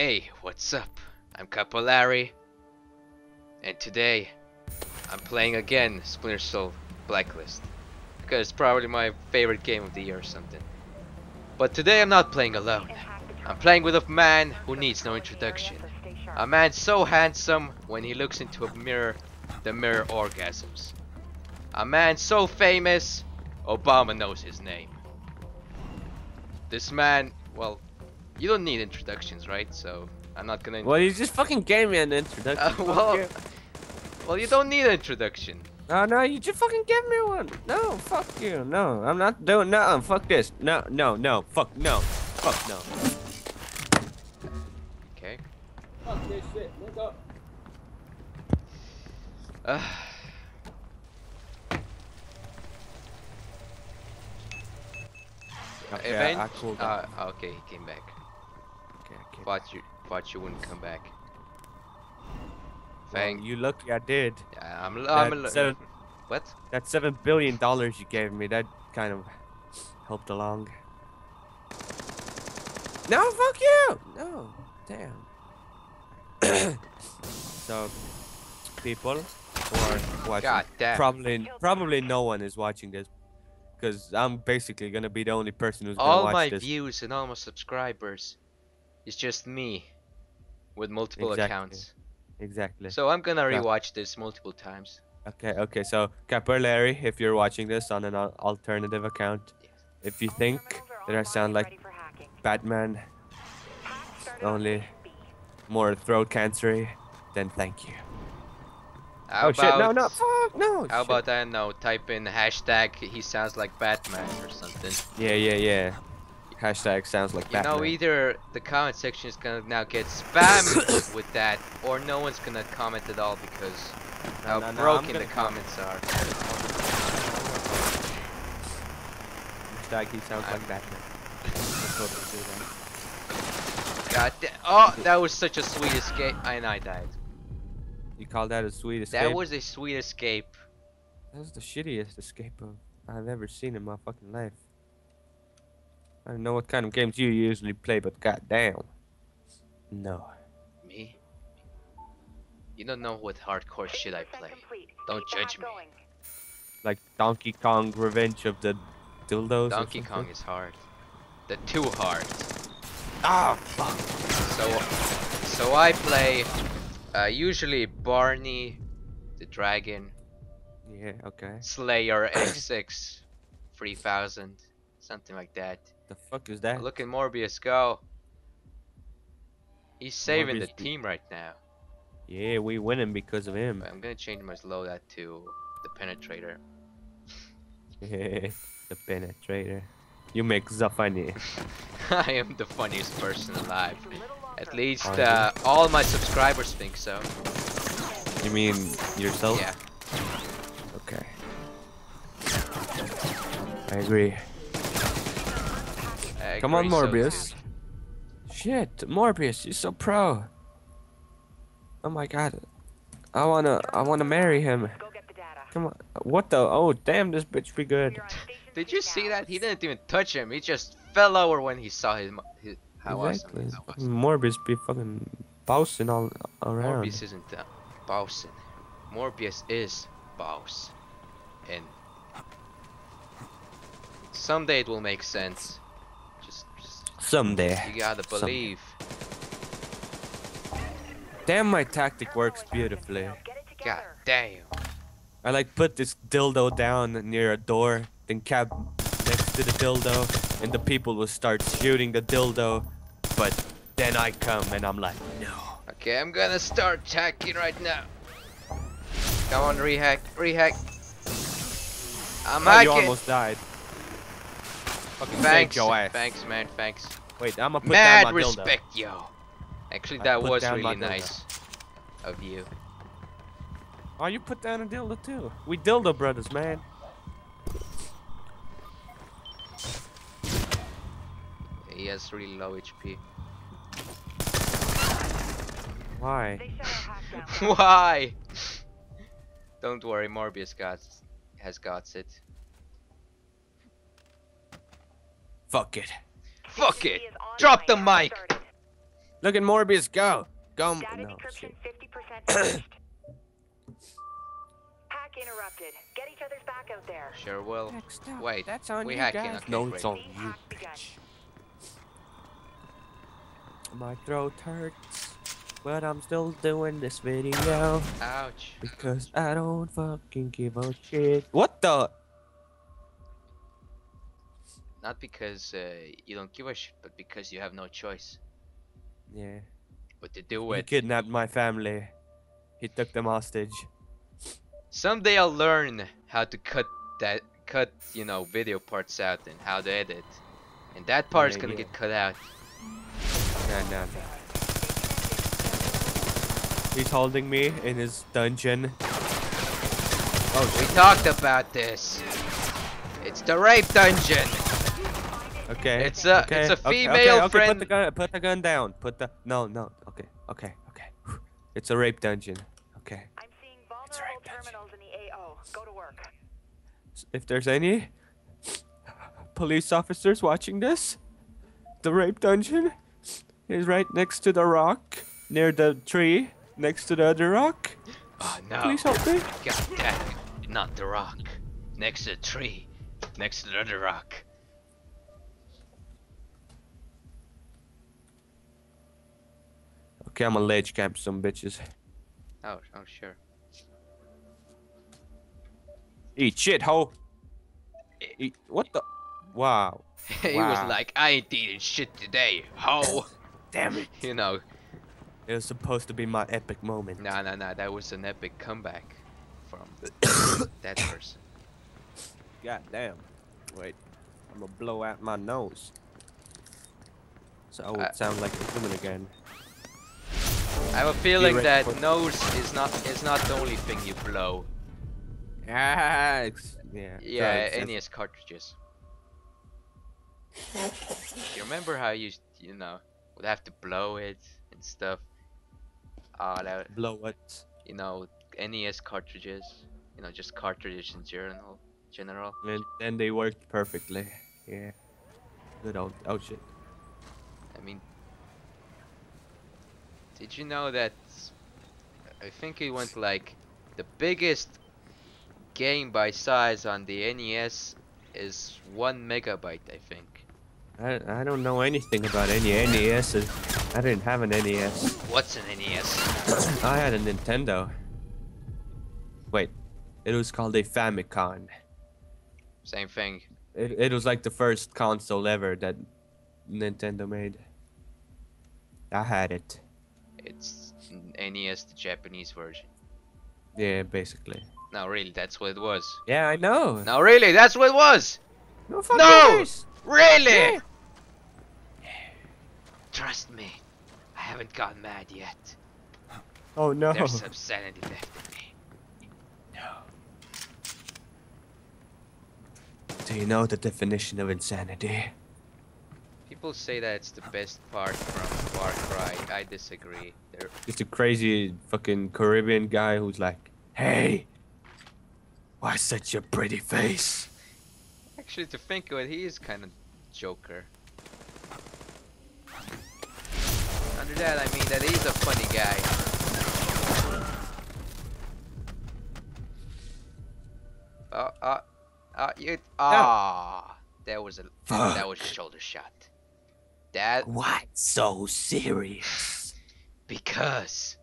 Hey, what's up? I'm Capolari, and today I'm playing again Splinter Cell Blacklist because it's probably my favorite game of the year or something. But today I'm not playing alone. I'm playing with a man who needs no introduction. A man so handsome when he looks into a mirror, the mirror orgasms. A man so famous, Obama knows his name. This man, well, you don't need introductions, right? So I'm not gonna. Well, you just fucking gave me an introduction. Uh, well, you. well, you don't need an introduction. No, no, you just fucking give me one. No, fuck you. No, I'm not doing nothing. Fuck this. No, no, no. Fuck no. Fuck no. Okay. Fuck this shit. Let's go. Uh, Okay, event. I, I uh, okay, he came back. Thought you, thought you wouldn't come back. Well, you lucky I did. Yeah, I'm. I'm. That seven- What? That seven billion dollars you gave me, that kind of helped along. No, fuck you! No, damn. so, people who are watching, God damn. probably probably no one is watching this, because I'm basically gonna be the only person who's gonna watch this. all my views and all my subscribers is just me with multiple Exactly. accounts. Exactly. So I'm gonna rewatch this multiple times. Okay, okay. So, Capillary, if you're watching this on an alternative account, if you think that I sound like Batman, only more throat cancery, then thank you. How oh shit! No, about- no, fuck, no. How shit. about I know? Type in hashtag he sounds like Batman or something. Yeah, yeah, yeah. Hashtag sounds like Batman. You know, either the comment section is gonna now get spammed with that, or no one's gonna comment at all because how no, no, I'm broken the gonna comments are. Hashtag he sounds I'm- like Batman. Let's totally do that. God da- Oh, that was such a sweet escape. And I died. You call that a sweet escape? That was a sweet escape. That was the shittiest escape of I've ever seen in my fucking life. I don't know what kind of games you usually play, but goddamn. No. Me? You don't know what hardcore shit I play. Don't judge me. Like Donkey Kong Revenge of the Dildos. Donkey something? Kong is hard. The too hard. Ah, fuck. So, so I play uh, usually Barney, the Dragon, Yeah, okay. Slayer X6, 3000, something like that. The fuck is that? Look at Morbius go. He's saving Morbius the team right now. Yeah, we winning because of him. I'm gonna change my loadout to the Penetrator. the penetrator. You make the funny. I am the funniest person alive. At least uh, all my subscribers think so. You mean yourself? Yeah. Okay. I agree. I Come on, agree, so- Morbius. Shit, Morbius, you're so pro. Oh my god. I wanna I wanna marry him. Come on. What the oh damn this bitch be good. Did you see that? He didn't even touch him. He just fell over when he saw his. his how exactly. awesome. How awesome. Morbius be fucking bouncing all around. Morbius isn't uh, Bowsen. Morbius is Bows. And someday it will make sense. Someday. you gotta Someday. believe. Damn my tactic works beautifully. God damn. I like put this dildo down near a door, then cab next to the dildo, and the people will start shooting the dildo, but then I come and I'm like, no. Okay, I'm gonna start attacking right now. Come on, rehack, rehack. I'm Oh, you almost died. Fucking Thanks, your ass. thanks, man, thanks. Wait, I'm gonna put Mad down my dildo. respect, yo. Actually, that was really nice of you. Oh, you put down a dildo too. We dildo brothers, man. He has really low HP. Why? Why? Don't worry, Morbius got has got it. Fuck it. Fuck it! Drop the mic! Look at Morbius go. Go. Data No, decryption shit. 50% finished. Hack interrupted. Get each other's back out there. Sure will. Wait, that's on we you hacking, guys. no, it's on you, bitch. My throat hurts, but I'm still doing this video Ouch. because I don't fucking give a shit. What the? Not because uh, you don't give a shit, but because you have no choice Yeah. but to do He kidnapped my family. He took them hostage. Someday I'll learn how to cut that, cut you know, video parts out and how to edit, and that part is gonna get cut out. Nah, nah, nah. He's holding me in his dungeon. Oh, We talked about this. It's the rape dungeon. Okay. It's a- okay, it's a okay, female okay, okay, Put the gun. Put the gun down. Put the. No, no. Okay. Okay. Okay. It's a rape dungeon. Okay. I'm seeing It's vulnerable right, terminals in the AO. Go to work. If there's any police officers watching this, the rape dungeon is right next to the rock, near the tree, next to the other rock. Oh no. Please help me. God damn. Not the rock. Next to the tree. Next to the other rock. Okay, I'm gonna ledge camp some bitches. Oh, oh sure. Eat shit, ho. Eat. What the? Wow. he was like, I ain't eating shit today, ho. Damn it. you know, It was supposed to be my epic moment. nah, nah, nah. That was an epic comeback from that person. God damn. Wait. I'm gonna blow out my nose. So I would Uh, sound like a human again. I have a feeling that nose is not is not the only thing you blow. Ah, yeah. Yeah, NES cartridges. you remember how you you know would have to blow it and stuff? Ah, that Blow what? you know NES cartridges. You know, just cartridges in general. General. And then they worked perfectly. Yeah. Good old. Oh shit. I mean, did you know that? I think it went like the biggest game by size on the NES is one megabyte. I think. I, I don't know anything about any NES. I didn't have an NES. What's an NES? I had a Nintendo. Wait. It was called a Famicom. Same thing. It, it was like the first console ever that Nintendo made. I had it. It's NES, the Japanese version. Yeah, basically. No, really, that's what it was. Yeah, I know. No, really, that's what it was. No fucking No! worries. Really? Yeah. Trust me, I haven't gone mad yet. Oh no. There's some sanity left in me. No. Do you know the definition of insanity? People say that it's the best part from Far Cry. I disagree. There, It's a crazy fucking Caribbean guy who's like, "Hey, why such a pretty face?" actually, to think of it, he is kind of Joker. Under that, I mean that he's a funny guy. Oh, uh, uh, you, ah, that was a, that was a shoulder shot. That Why so serious? Because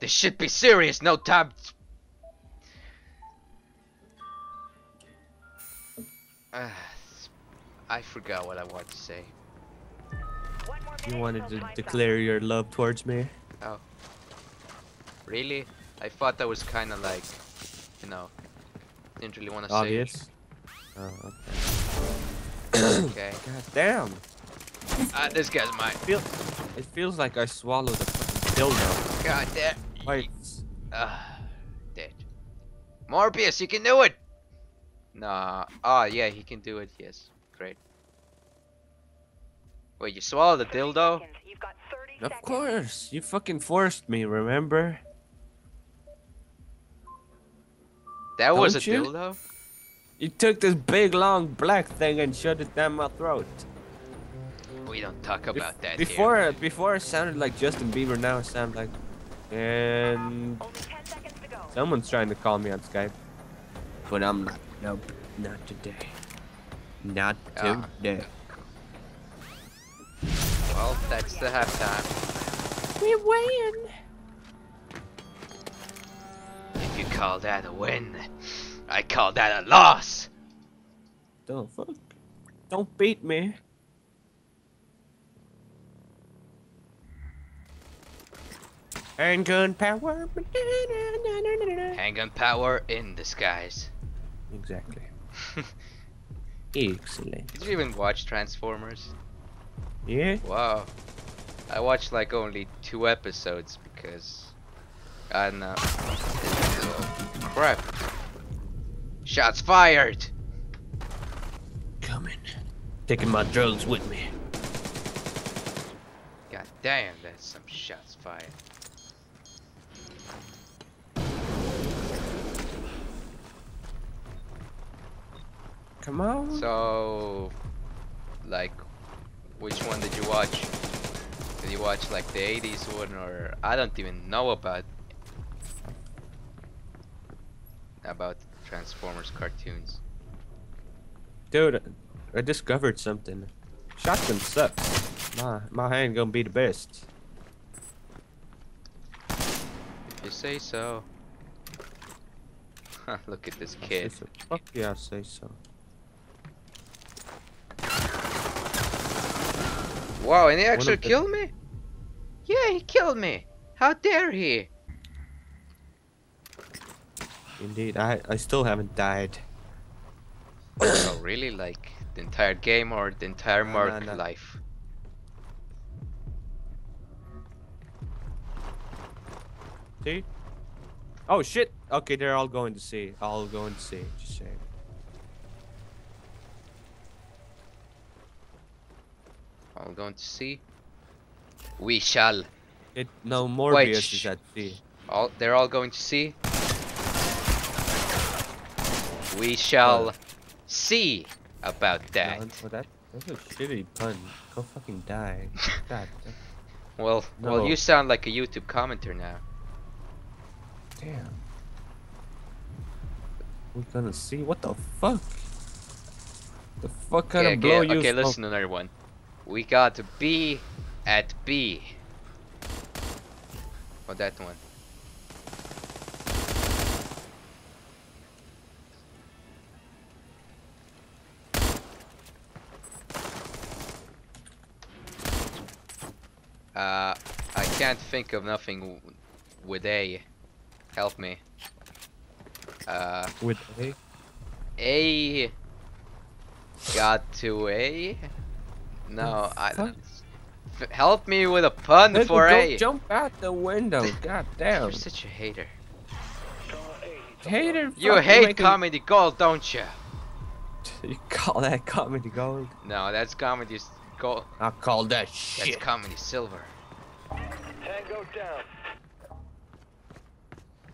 this should be serious, no time. Ah, I forgot what I wanted to say. You wanted to declare your love towards me? Oh. Really? I thought that was kind of like, you know, didn't really want to say. Obvious. Oh, okay. Okay. God damn. Ah, this guy's mine. Feel, it feels like I swallowed a fucking dildo. God damn. Wait. Ah, dead. Morbius, you can do it. Nah. Ah, yeah, he can do it. Yes. Great. Wait, you swallowed the 30 dildo? You've got 30 Of seconds. course. You fucking forced me, remember? That was a you? dildo? You took this big long black thing and shoved it down my throat. Well, we don't talk Bef- about that before here. before it sounded like Justin Bieber. Now it sounds like, and Only 10 seconds to go. someone's trying to call me on Skype. But I'm not. Nope, not today. Not Ah. today. Well, that's the halftime. We win. If you call that a win, I call that a loss. The fuck? Don't beat me. Handgun power. Handgun power in disguise. Exactly. Excellent. Did you even watch Transformers? Yeah. Wow. I watched like only two episodes because I don't know. Oh, crap. Shots fired! Coming. Taking my drugs with me. God damn, that's some shots fired. Come on. So, like, which one did you watch? Did you watch like the 80s one or I don't even know about about Transformers cartoons. Dude, I discovered something. Shotgun sucks. My my hand gonna be the best. If you say so. Look at this kid. So. Fuck yeah, I say so. Wow, and he actually killed me? Yeah, he killed me. How dare he? Indeed, I I still haven't died. oh, really? Like the entire game or the entire No, Mark no, no. life? See? Oh shit! Okay, they're all going to see. All going to see. Just saying. I'm going to see. We shall. It no Morbius sh- is at sea. All they're all going to see. We shall see about that. No, well, that that's a shitty pun. Go fucking die. God Well, well, you sound like a YouTube commenter now. damn. We're gonna see what the fuck. The fuck kind Okay, of blow okay, you okay listen another one. We got B at B. For that one? Uh, I can't think of nothing with A. Help me. Uh, With A? A got to A? No, I. fuck? F- help me with a pun Let for me go A. jump out the window. God damn. You're such a hater. Hater. You hate making- comedy gold, don't you? You call that comedy gold? No, that's comedy s- gold. I call that shit. That's comedy silver. Tango down.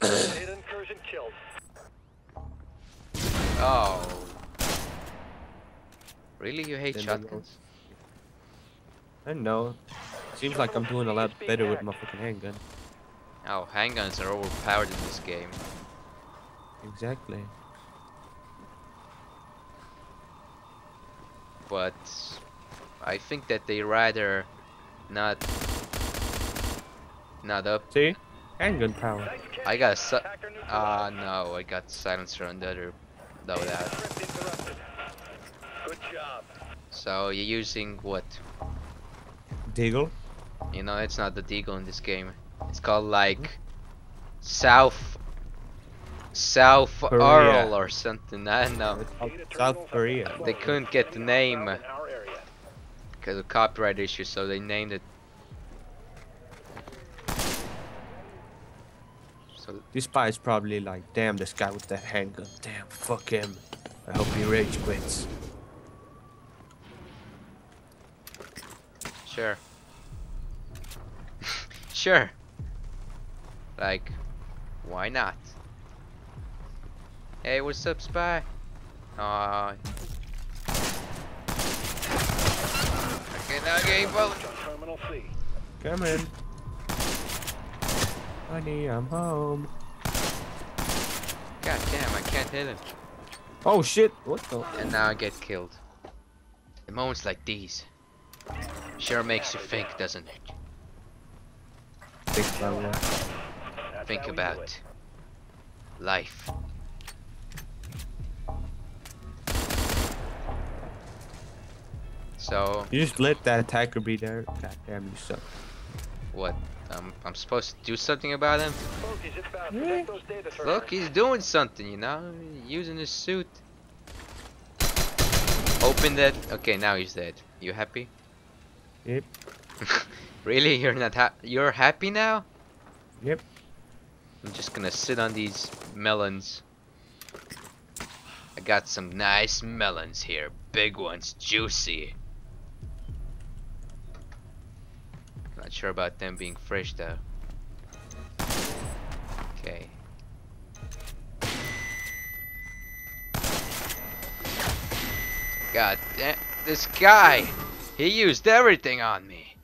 Hit incursion killed. Oh. Really, you hate Then they go- shotguns? I don't know. Seems like I'm doing a lot better with my fucking handgun. Oh, handguns are overpowered in this game. Exactly. but I think that they rather not not up. See? Handgun power. I got a su- Hacker neutralized. Ah no, I got silencer on the other loadout. Script. Good job. So you're using what? Deagle. You know, it's not the Deagle in this game. It's called like South South Korea. Arl or something. I don't know It's called Data South Korea. They couldn't get the name. Inbound in our area. because of copyright issues, so they named it. So This spy is probably like, damn, this guy with that handgun. Damn, fuck him. I hope he rage quits. Sure. sure. Like, why not? Hey, what's up, spy? Aw. Okay, now game bullet. Terminal C. Come in. Honey, I'm home. God damn, I can't hit him. Oh shit! What the? And now I get killed. In moments like these, sure makes you think, doesn't it? Think about what? Think how we do about life. So, You just let that attacker be there. God damn, you suck. what? Um, I'm supposed to do something about him? Bogies inbound. Protect those data servers. Look, he's doing something, you know? Using his suit. Open that. Okay, now he's dead. You happy? Yep. really? You're not ha- You're happy now? Yep. I'm just gonna sit on these melons. I got some nice melons here. Big ones, juicy. Not sure about them being fresh though. Okay. God damn, this guy! He used everything on me.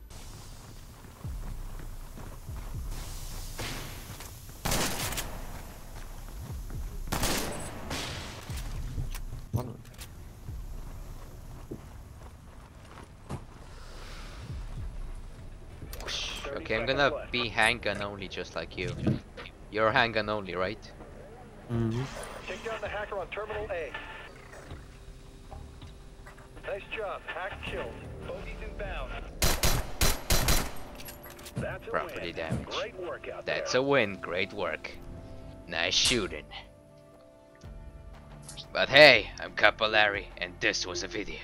Okay, I'm gonna left. be handgun only just like you. You're handgun only, right? Mm-hmm. Take down the hacker on Terminal A. Nice job. Hack killed. Inbound. That's a Property win. damage. Great work out That's there. a win. Great work. Nice shooting. But hey, I'm Capolari, and this was a video.